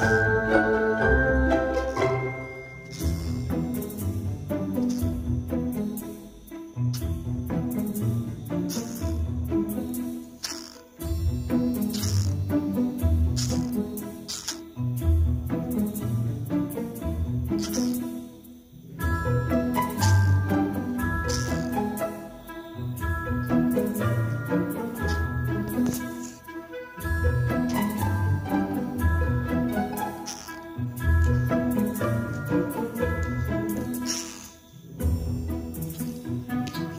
Deus.